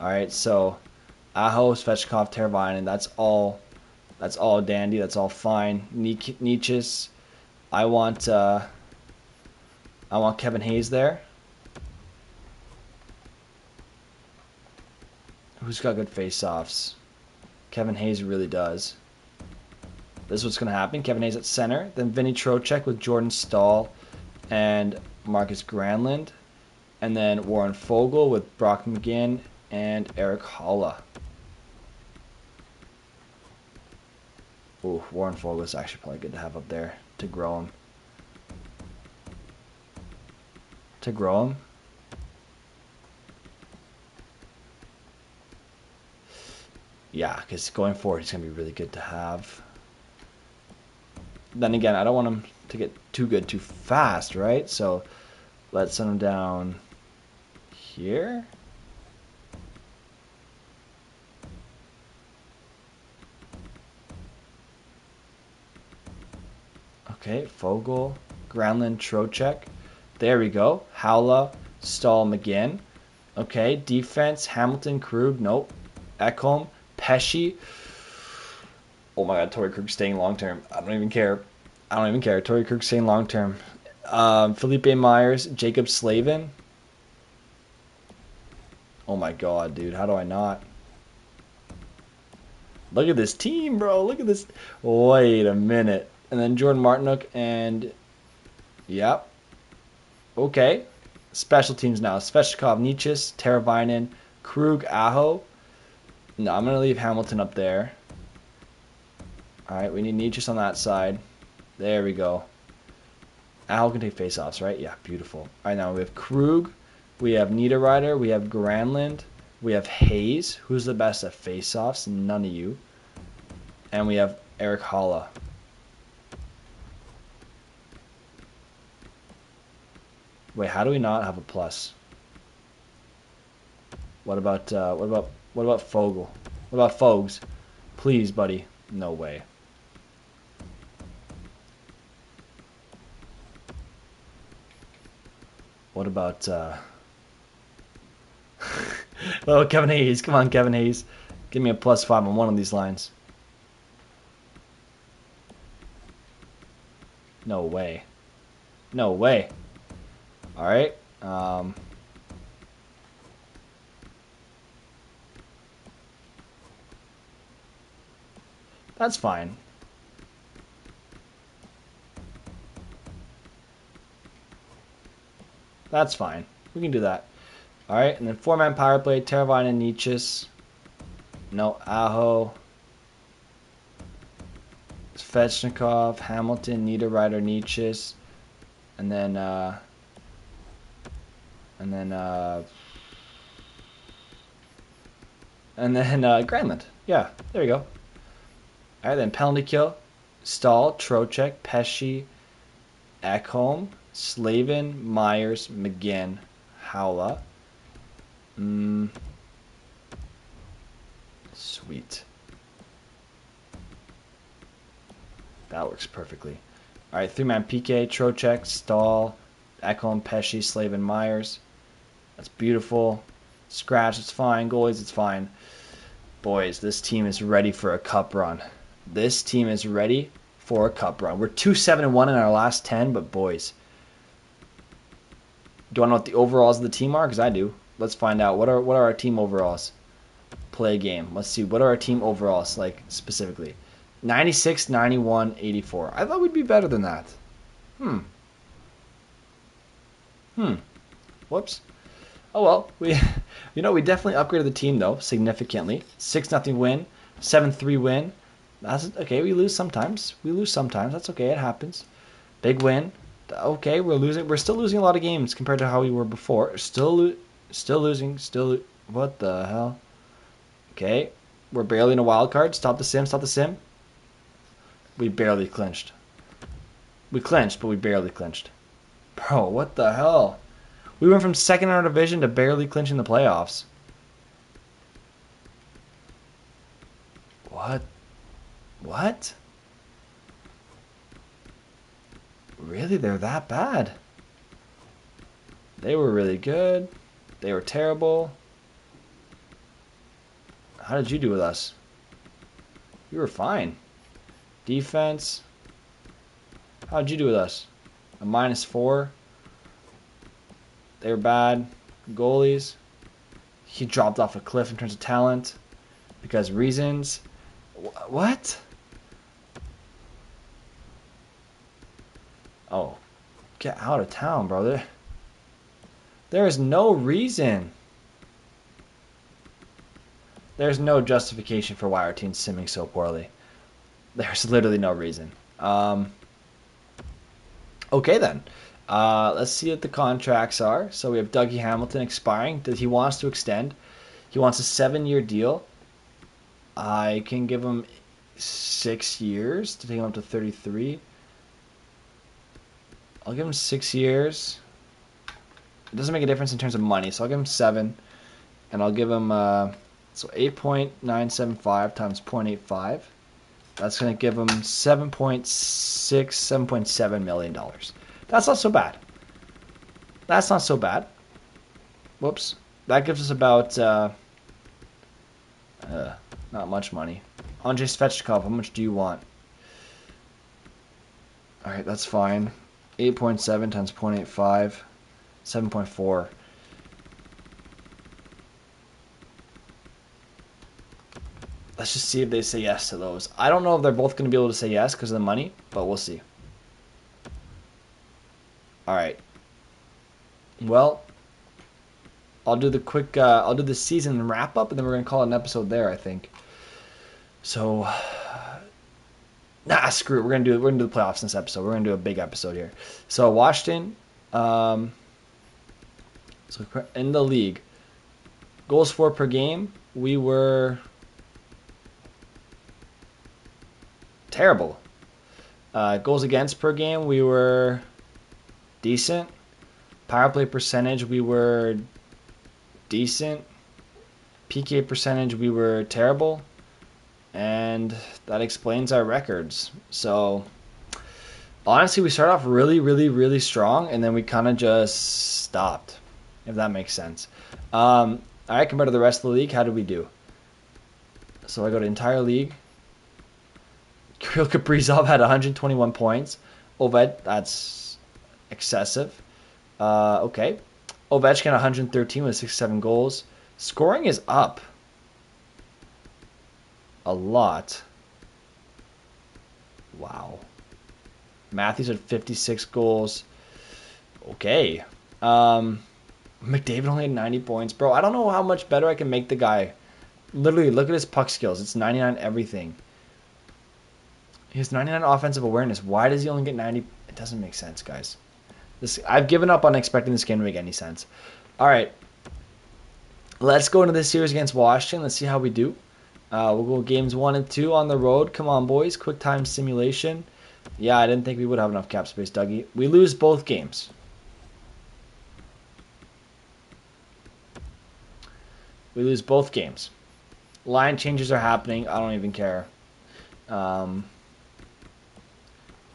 All right, so Aho, Svechnikov, Teravainen, that's all. That's all dandy. That's all fine. Necas. I want. Uh, I want Kevin Hayes there. Who's got good face-offs? Kevin Hayes really does. This is what's going to happen. Kevin Hayes at center. Then Vinny Trocheck with Jordan Staal and Marcus Granlund. And then Warren Foegele with Brock McGinn and Erik Haula. Ooh, Warren Foegele is actually probably good to have up there to grow them. To grow them. Yeah, because going forward, he's going to be really good to have. Then again, I don't want him to get too good too fast, right? So let's send him down here. Okay, Foegele, Granlund, Trocheck. There we go. Haula, Staal, McGinn. Okay, defense, Hamilton, Krug. Nope. Ekholm, Pesce. Oh my god, Torey Krug staying long term. I don't even care. I don't even care. Torey Krug staying long term. Um, Philippe Myers, Jaccob Slavin. Oh my god, dude. How do I not? Look at this team, bro. Look at this. Wait a minute. And then Jordan Martinook and. Yep. Okay. Special teams now. Svechnikov, Necas, Teravainen, Krug, Aho. No, I'm going to leave Hamilton up there. Alright, we need Necas on that side. There we go. Al can take faceoffs, right? Yeah, beautiful. Alright, now we have Krug. We have Niederreiter. We have Granlund. We have Hayes. Who's the best at faceoffs? None of you. And we have Erik Haula. Wait, how do we not have a plus? What about uh, what about what about Foegele? What about Fogs? Please, buddy. No way. What about uh Oh Kevin Hayes, come on Kevin Hayes. Give me a plus five on one of these lines. No way. No way. All right. Um, that's fine. That's fine. We can do that. All right, and then four-man power play, Teravainen and Necas. No, Aho. Svechnikov, Hamilton, Niederreiter, Necas. And then uh, and then uh, and then uh, Granlund. Yeah, there you go. All right, then penalty kill, Staal, Trocheck, Pesce, Ekholm, Slavin, Myers, McGinn, Haula. Mm. Sweet. That works perfectly. All right, three-man PK, Trocheck, Staal, Ekholm, Pesce, Slavin, Myers. That's beautiful. Scratch, it's fine. Goalies, it's fine. Boys, this team is ready for a cup run. This team is ready for a cup run. We're 2 7 1 in our last 10, but boys, do I know what the overalls of the team are? Because I do. Let's find out. What are what are our team overalls? Play a game. Let's see. What are our team overalls like specifically? 96, 91, 84. I thought we'd be better than that. Hmm. Hmm. Whoops. Oh well, we, you know, we definitely upgraded the team though significantly. Six nothing win, seven three win. That's okay. We lose sometimes. We lose sometimes. That's okay. It happens. Big win. Okay, we're losing. We're still losing a lot of games compared to how we were before. Still, lo- still losing. Still, what the hell? Okay, we're barely in a wild card. Stop the sim. Stop the sim. We barely clinched. We clinched, but we barely clinched. Bro, what the hell? We went from second in our division to barely clinching the playoffs. What? What? Really? They're that bad? They were really good. They were terrible. How did you do with us? You were fine. Defense. How did you do with us? A minus four. They were bad. Goalies. He dropped off a cliff in terms of talent because reasons. Wh- What? Oh, get out of town, bro. There, there is no reason. There's no justification for why our team's simming so poorly. There's literally no reason. Um, okay, then. Uh, let's see what the contracts are. So we have Dougie Hamilton expiring. That he wants to extend. He wants a seven-year deal. I can give him six years to take him up to 33. I'll give him six years. It doesn't make a difference in terms of money, so I'll give him seven, and I'll give him uh, so 8.975 times 0.85. That's going to give him 7.6, 7.7 million dollars. That's not so bad. That's not so bad. Whoops. That gives us about uh, uh, not much money. Andrei Svechnikov, how much do you want? All right, that's fine. 8.7 times 0.85, 7.4. Let's just see if they say yes to those. I don't know if they're both going to be able to say yes because of the money, but we'll see. All right. Well, I'll do the quick. Uh, I'll do the season wrap up, and then we're gonna call it an episode there. I think. So, nah, screw it. We're gonna do. We're gonna do the playoffs in this episode. We're gonna do a big episode here. So Washington. Um, so in the league, goals for per game, we were terrible. Uh, goals against per game, we were decent. Power play percentage, we were decent. PK percentage, we were terrible. And that explains our records. So, honestly, we started off really, really, really strong, and then we kind of just stopped, if that makes sense. Um, all right, compared to the rest of the league, how did we do? So I go to entire league. Kirill Kaprizov had 121 points. Oved, that's excessive. Uh, okay. Ovechkin 113 with 67 goals. Scoring is up a lot. Wow. Matthews had 56 goals. Okay. Um, McDavid only had 90 points. Bro, I don't know how much better I can make the guy. Literally, look at his puck skills. It's 99 everything. He has 99 offensive awareness. Why does he only get 90? It doesn't make sense, guys. This I've given up on expecting this game to make any sense. All right, let's go into this series against Washington. Let's see how we do. Uh, we'll go games one and two on the road. Come on, boys. Quick time simulation. Yeah, I didn't think we would have enough cap space, Dougie. We lose both games. We lose both games. Line changes are happening. I don't even care. Um,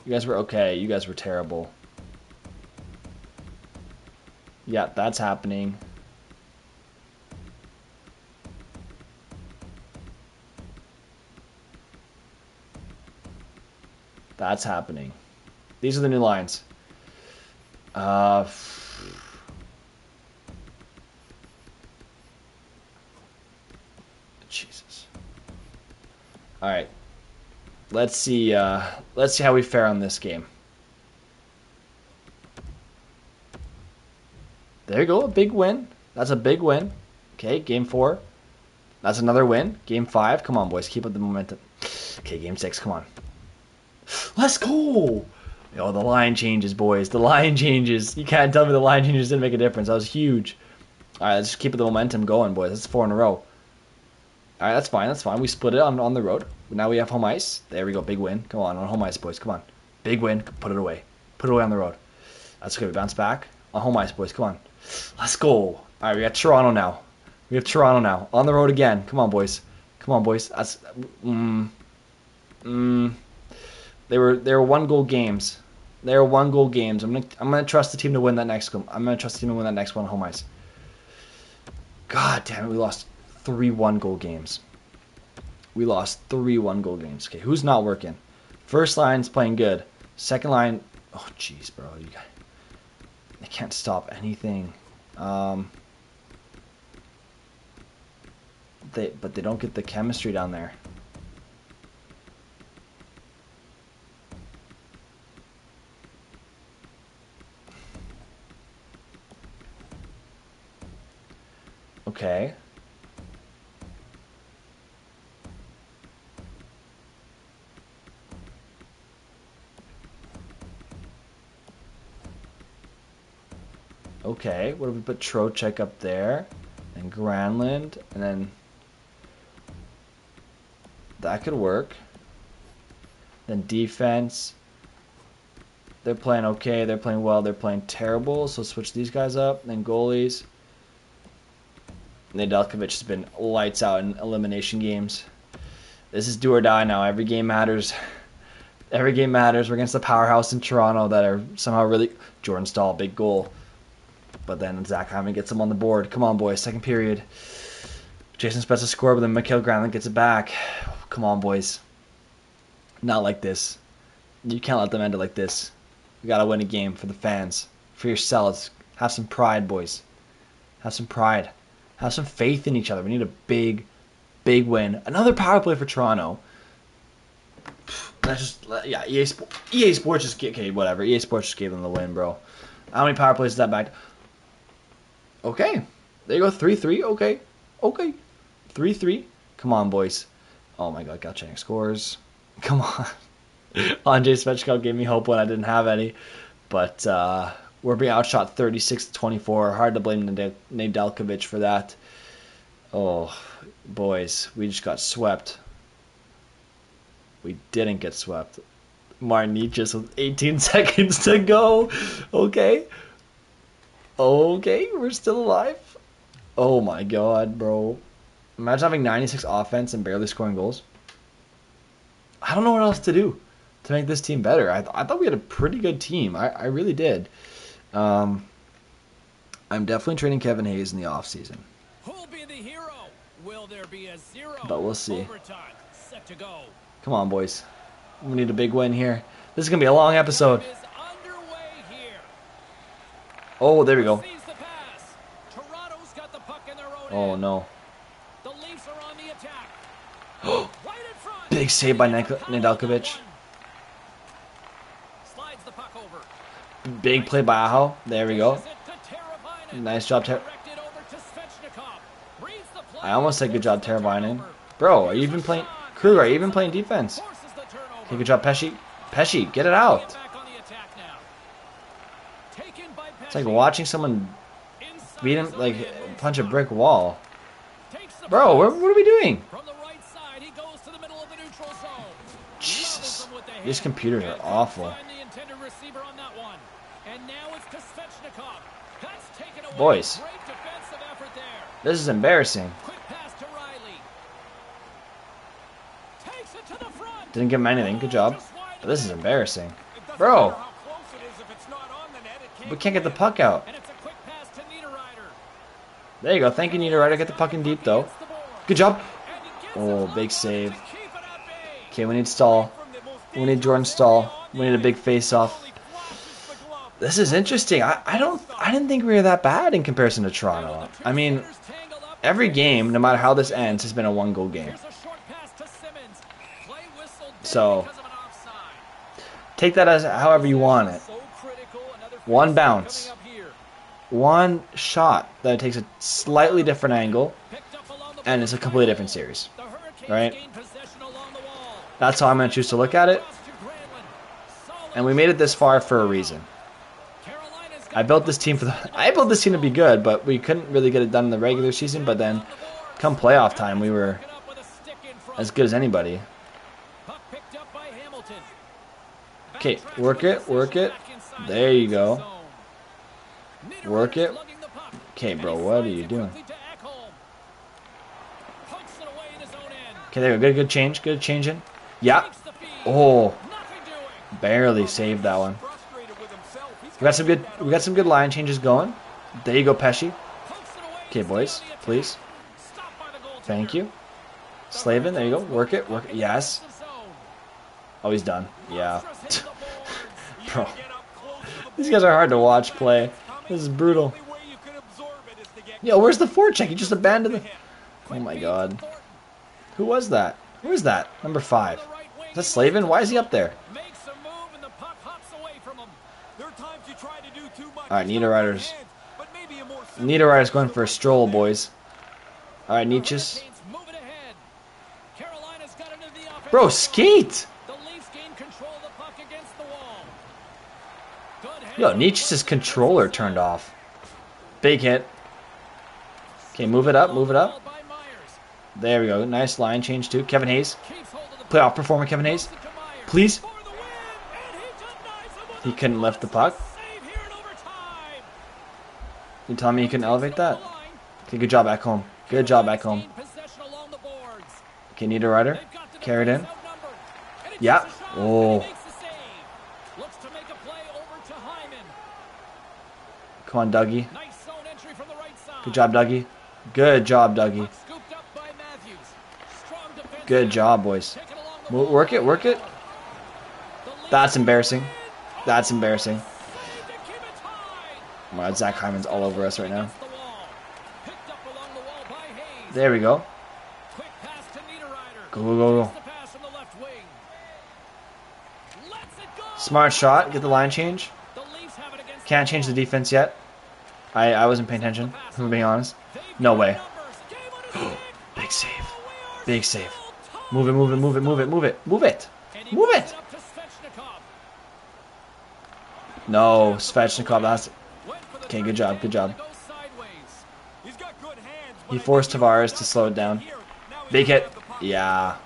you guys were okay. You guys were terrible. Yeah, that's happening. That's happening. These are the new lines. Uh, Jesus. All right. Let's see. Uh, let's see how we fare on this game. There you go, a big win. That's a big win. Okay, game four. That's another win. Game five. Come on, boys, keep up the momentum. Okay, game six. Come on. Let's go. Oh, the line changes, boys. The line changes. You can't tell me the line changes didn't make a difference. That was huge. All right, let's just keep the momentum going, boys. That's four in a row. All right, that's fine. That's fine. We split it on, on the road. Now we have home ice. There we go. Big win. Come on, on home ice, boys. Come on. Big win. Put it away. Put it away on the road. That's good. We bounce back. On home ice, boys. Come on. Let's go. All right, we got Toronto now. We have Toronto now. On the road again. Come on, boys. Come on, boys. That's mm, mm, they were they were one goal games. They're one goal games. I'm gonna I'm gonna trust the team to win that next. Game. I'm gonna trust the team to win that next one home ice. God damn it, we lost three one goal games. We lost three one goal games. Okay, who's not working? First line's playing good. Second line, oh jeez, bro, you got, they can't stop anything. Um, they but they don't get the chemistry down there. Okay. Okay, what if we put Trocheck up there? And Granlund, and then that could work. Then defense. They're playing okay, they're playing well, they're playing terrible, so switch these guys up. Then goalies. Nedeljkovic has been lights out in elimination games. This is do or die now. Every game matters. Every game matters. We're against the powerhouse in Toronto that are somehow really. Jordan Staal, big goal. But then Zach Hyman gets him on the board. Come on, boys. Second period. Jason Spezza score, but then Mikael Granlund gets it back. Come on, boys. Not like this. You can't let them end it like this. We gotta win a game for the fans, for yourselves. Have some pride, boys. Have some pride. Have some faith in each other. We need a big, big win. Another power play for Toronto. That's just yeah. EA, EA Sports just okay, whatever. EA Sports just gave them the win, bro. How many power plays is that back? Okay. There you go. 3 3. Okay. Okay. 3 3. Come on, boys. Oh my god, Galchenyuk scores. Come on. Andrei Svechnikov gave me hope when I didn't have any. But uh, we're being outshot 36 24. Hard to blame Nedeljkovic for that. Oh, boys, we just got swept. We didn't get swept. Martin just with 18 seconds to go. Okay. Okay, we're still alive. Oh my god, bro. Imagine having 96 offense and barely scoring goals. I don't know what else to do to make this team better. I, th- I thought we had a pretty good team. I, I really did. Um, I'm definitely trading Kevin Hayes in the offseason. But we'll see. Come on, boys. We need a big win here. This is going to be a long episode. Oh, there we go. Oh, no. Big save by Nedeljkovic. Big play by Aho. There we go. Nice job, Ter I almost said good job, Teravainen. Bro, are you even playing... Kruger, are you even playing defense? Okay, good job, Pesce. Pesce, get it out. It's like watching someone beat him, like, punch a brick wall. Bro, what, what are we doing? Jesus. These computers are awful. Boys. This is embarrassing. Didn't give him anything. Good job. But this is embarrassing. Bro. We can't get the puck out. There you go. Thank you, Niederreiter. Get the puck in deep, though. Good job. Oh, big save. Okay, we need Staal. We need Jordan Staal. We need a big face-off. This is interesting. I, I don't I didn't think we were that bad in comparison to Toronto. I mean, every game, no matter how this ends, has been a one goal game. So take that as however you want it. One bounce. One shot that takes a slightly different angle and it's a completely different series. Right? That's how I'm going to choose to look at it. And we made it this far for a reason. I built this team for the. I built this team to be good, but we couldn't really get it done in the regular season. But then, come playoff time, we were as good as anybody. Okay, work it, work it. There you go. Work it. Okay, bro, what are you doing? Okay, there we go. Good, good change. Good change in. Yeah. Oh. Barely saved that one. We got some good we got some good line changes going. There you go, Pesce. Okay, boys, please. Thank you. Slavin, there you go. Work it, work it. Yes. Oh, he's done. Yeah. Bro. These guys are hard to watch play. This is brutal. Yo, where's the forecheck? He just abandoned the... Oh my god. Who was that? Who is that? Number five. Is that Slavin? Why is he up there? Alright, Niederreiter's. Niederreiter's going for a stroll, boys. Alright, Necas. Bro, skate! Yo, Necas controller turned off. Big hit. Okay, move it up, move it up. There we go. Nice line change too. Kevin Hayes. Playoff performer Kevin Hayes. Please. He couldn't lift the puck. You telling me he couldn't elevate that? Okay, good job back home. Good job back home. Okay, Niederreiter. Carried in. Yeah. Oh. Come on, Dougie. Good job, Dougie. Good job, Dougie. Good job, boys. Work it, work it. That's embarrassing. That's embarrassing. My Zach Hyman's all over us right now. There we go. Go, go, go, go. Smart shot. Get the line change. Can't change the defense yet. I, I wasn't paying attention, if I'm being honest. No way. Big save. Big save. Move it, move it, move it, move it, move it, move it. Move it. No, Svechnikov, that's... Okay, good job, good job. He forced Tavares to slow it down. Big hit. Yeah.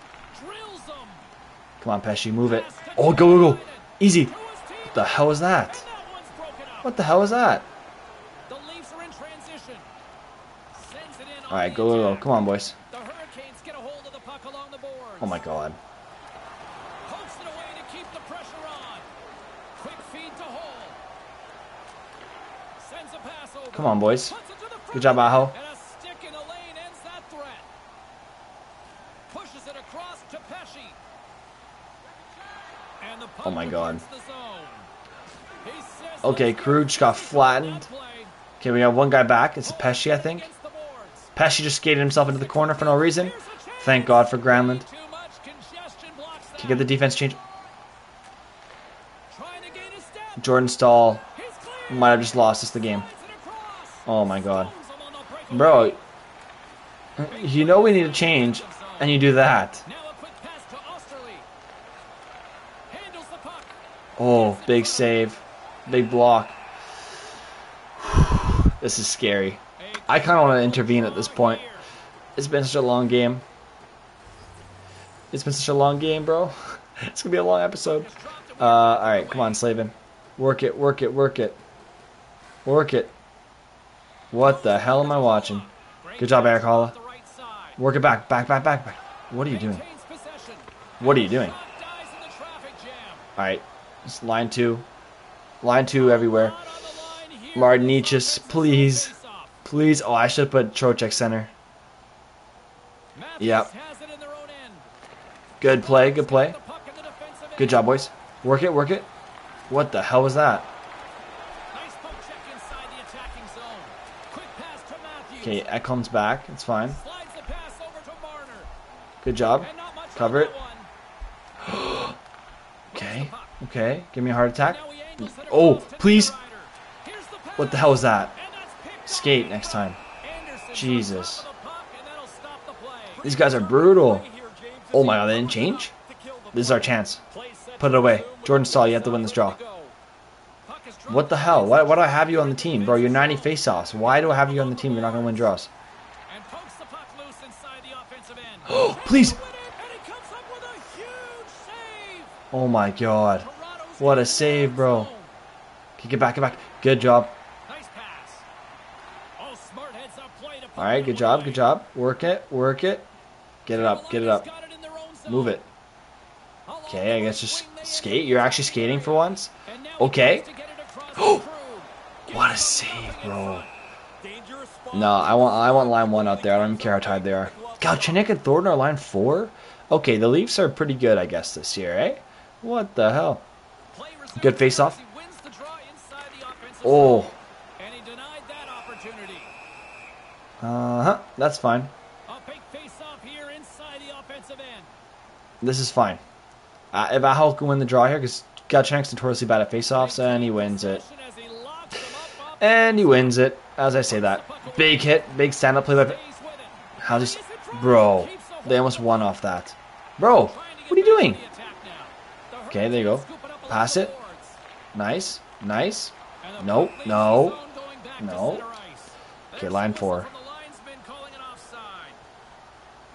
Come on, Pesce, move it. Oh, go, go, go. Easy. What the hell was that? What the hell was that? Alright, go, go, go. Come on, boys. Oh my god. Come on, boys. Good job, Aho. Oh my god. Okay, Kruge got flattened. Okay, we have one guy back. It's Pesce, I think. Pesce just skated himself into the corner for no reason. Thank God for Granlund. To get the defense change. Jordan Staal might have just lost us the game. Oh my god. Bro, you know we need a change, and you do that. Oh, big save. Big block. this is scary. I kind of want to intervene at this point. It's been such a long game. It's been such a long game, bro. it's to be a long episode. Uh, Alright, come on, Slavin. Work it, work it, work it. Work it. What the hell am I watching? Good job, Erik Haula. Work it back, back, back, back, back. What are you doing? What are you doing? Alright, line two. Line two everywhere. Martinichis, please. Please. Oh, I should have put Trocheck center. Yep. Good play, good play. Good job, boys. Work it, work it. What the hell was that? Okay, Ekholm's back. It's fine. Good job. Cover it. okay, okay. Give me a heart attack. Oh, please. What the hell is that? Skate next time. Jesus. These guys are brutal. Oh my god, they didn't change? This is our chance. Put it away. Jordan Staal, you have to win this draw. What the hell? Why, why do I have you on the team? Bro, you're 90 faceoffs. Why do I have you on the team? You're not going to win draws. Oh, please. Oh my god. What a save, bro. Okay, get back, get back. Good job. Alright, good job, good job. Work it, work it. Get it up, get it up. Move it. Okay, I guess just skate. You're actually skating for once. Okay. What a save, bro. No, I want I want line one out there. I don't even care how tied they are. God, and Thornton are line four? Okay, the Leafs are pretty good, I guess, this year, eh? What the hell? Good face off. Oh. Uh huh. That's fine. This is fine. Uh, if Aho can win the draw here, because Galchenyuk's notoriously bad at face-offs, and he wins it. And he wins it. As I say that. Big hit. Big stand-up play by... How this... Bro. They almost won off that. Bro, what are you doing? Okay, there you go. Pass it. Nice. Nice. No. No. No. Okay, line four.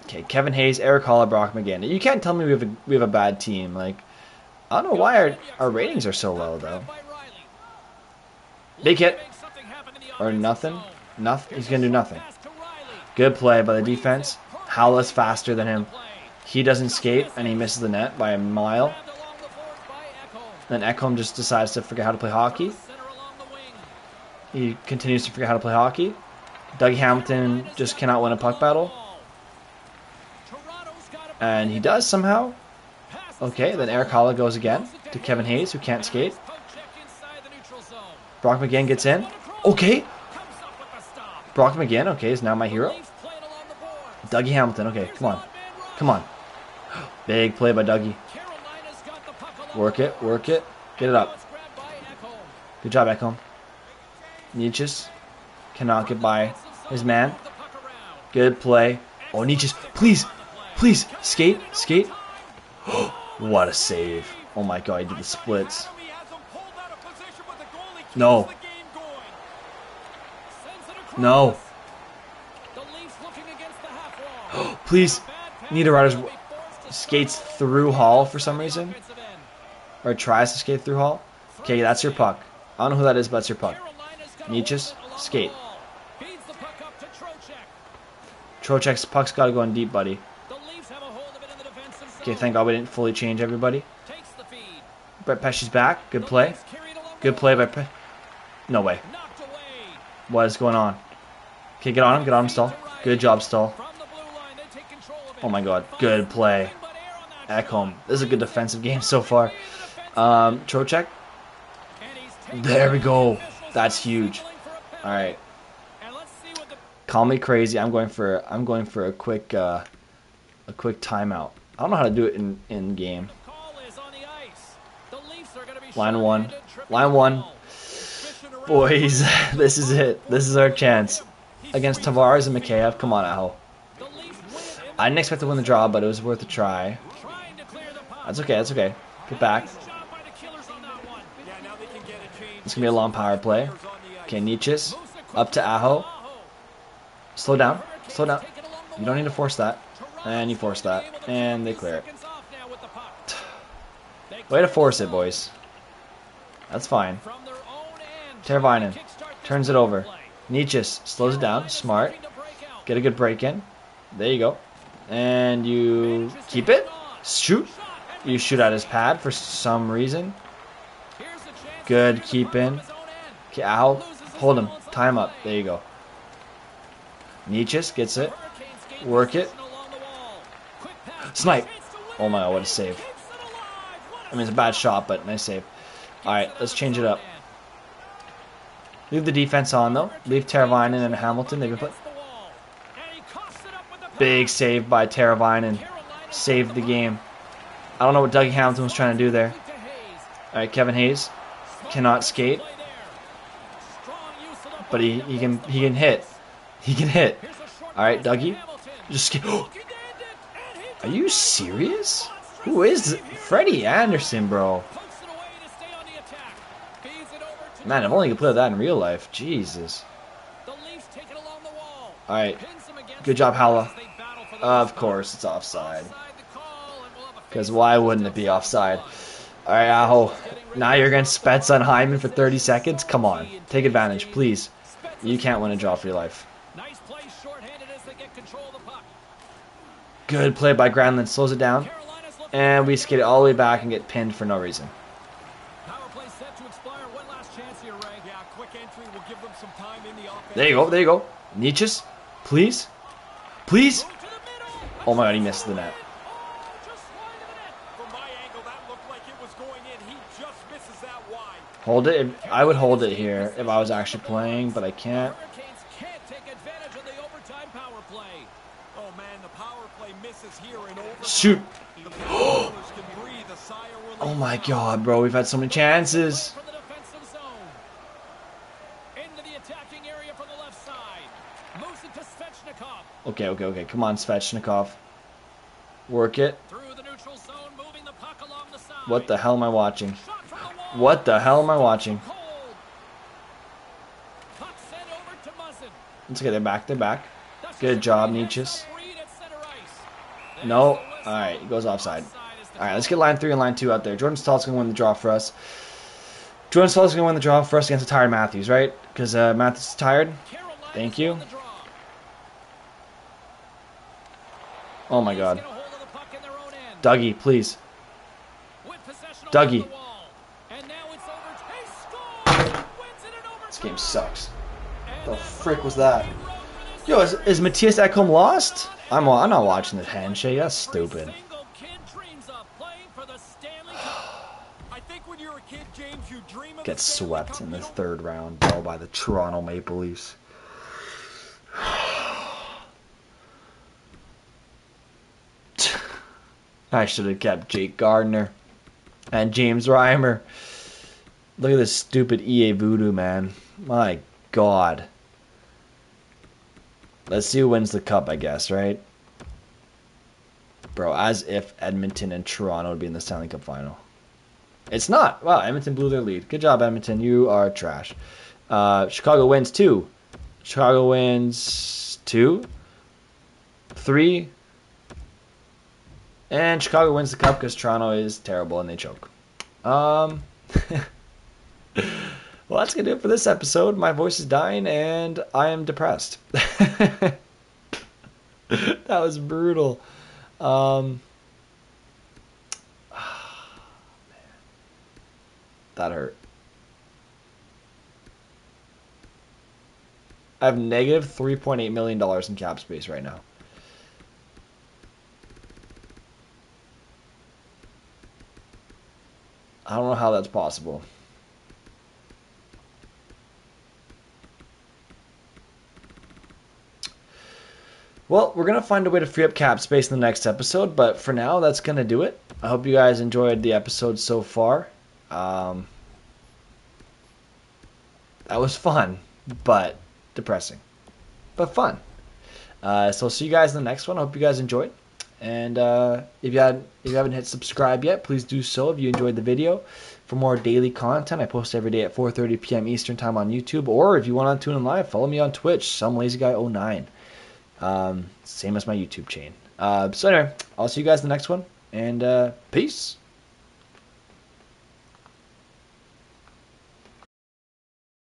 Okay, Kevin Hayes, Erik Haula, Brock McGinn. You can't tell me we have a we have a bad team. Like, I don't know why our our ratings are so low though. Big hit or nothing. Nothing. He's gonna do nothing. Good play by the defense. Haula's faster than him. He doesn't skate and he misses the net by a mile. Then Ekholm just decides to forget how to play hockey. He continues to forget how to play hockey. Dougie Hamilton just cannot win a puck battle. And he does somehow. Okay, then Erik Haula goes again to Kevin Hayes, who can't skate. Brock McGinn gets in. Okay. Brock McGinn, okay, is now my hero. Dougie Hamilton, okay, come on. Come on. Big play by Dougie. Work it, work it. Get it up. Good job, Ekholm. Necas cannot get by his man. Good play. Oh, Necas, please, please, skate, skate. what a save. Oh my god, he did the splits. No. No. Please, Niederreiter skates through Hall for some reason. Or tries to skate through Hall. Okay, that's your puck. I don't know who that is, but that's your puck. Necas, skate. Trocheck's puck's got to go in deep, buddy. Okay, thank God we didn't fully change everybody. Brett Pesce's back. Good play. Good play by Pe No way. What is going on? Okay, get on him. Get on him, Staal. Good job, Staal. Oh my god. Good play. Ekholm. This is a good defensive game so far. Um, Trocheck. There we go. That's huge. All right. Call me crazy. I'm going for I'm going for a quick uh, a quick timeout. I don't know how to do it in in game. Line one. Line one. Boys, this is it. This is our chance. Against Tavares and Mikheyev. Come on, Aho. I didn't expect to win the draw, but it was worth a try. That's okay, that's okay. Get back. It's going to be a long power play. Okay, Necas. Up to Aho. Slow down. Slow down. You don't need to force that. And you force that. And they clear it. Way to force it, boys. That's fine. Teravainen turns it over. Necas slows it down. Smart. Get a good break in. There you go. And you keep it. Shoot. You shoot at his pad for some reason. Good keep in. Okay, Al. Hold him. Time up. There you go. Necas gets it. Work it. Snipe. Oh my god, what a save. I mean, it's a bad shot, but nice save. Alright, let's change it up. Leave the defense on, though. Leave Teravainen and Hamilton. They've been put... Big save by Teravainen. Saved the game. I don't know what Dougie Hamilton was trying to do there. Alright, Kevin Hayes. Cannot skate. But he, he can he can hit. He can hit. Alright, Dougie. Just skate. Are you serious? Who is Freddie Andersen, bro? Man, if only could play that in real life. Jesus. Alright. Good job, Haula. Of course, it's offside. Because why wouldn't it be offside? Alright, Aho. Now you're against Spets on Hyman for 30 seconds? Come on. Take advantage, please. You can't win a draw for your life. Good play by Granlund. Slows it down. And we skate it all the way back and get pinned for no reason. There you go. There you go. Necas. Please. Please. Oh my god, he missed the net. Hold it. I would hold it here if I was actually playing, but I can't. Shoot. oh my god, bro. We've had so many chances. Okay, okay, okay. Come on, Svechnikov. Work it. What the hell am I watching? What the hell am I watching? Let's get it back. They're back. Good job, Necas. No. Alright, he goes offside. Alright, let's get line three and line two out there. Jordan Staal's going to win the draw for us. Jordan Staal's going to win the draw for us against a tired Matthews, right? Because uh, Matthews is tired. Thank you. Oh my god. Dougie, please. Dougie. This game sucks. The frick was that? Yo, is, is Mattias Ekholm lost? I'm, I'm not watching this handshake. That's stupid. Gets swept in the third round, bro, by the Toronto Maple Leafs. I should have kept Jake Gardiner and James Reimer. Look at this stupid EA voodoo, man. My God. Let's see who wins the cup, I guess, right? Bro, as if Edmonton and Toronto would be in the Stanley Cup final. It's not. Wow, Edmonton blew their lead. Good job, Edmonton. You are trash. Uh, Chicago wins two. Chicago wins two, three, and Chicago wins the cup because Toronto is terrible and they choke. Um, well, that's going to do it for this episode. My voice is dying and I am depressed. that was brutal. Um, that hurt. I have negative $3.8 million in cap space right now. I don't know how that's possible. Well, we're going to find a way to free up cap space in the next episode, but for now, that's going to do it. I hope you guys enjoyed the episode so far. Um, that was fun, but depressing, but fun. Uh, so, see you guys in the next one. I hope you guys enjoyed. And uh, if you had if you haven't hit subscribe yet, please do so. If you enjoyed the video, for more daily content, I post every day at 4:30 p.m. Eastern time on YouTube. Or if you want to tune in live, follow me on Twitch, some lazy guy 09. Um, same as my YouTube chain. Uh, so anyway, I'll see you guys in the next one, and uh, peace.